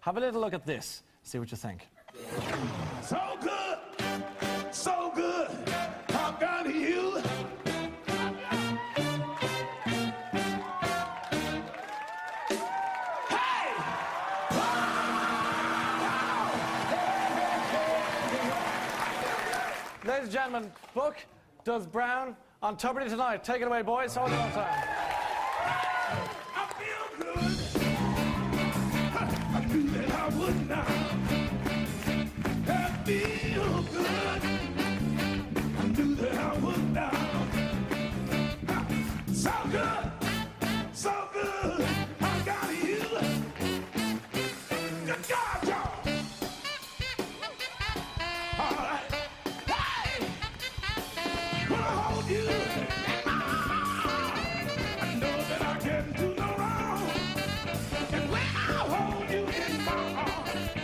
Have a little look at this. See what you think. So good, so good. I've got you. Hey! Ladies and gentlemen, Buck does Brown on Tuberty tonight. Take it away, boys. Hold on time. I feel good. I knew that I. So good, so good. in my heart.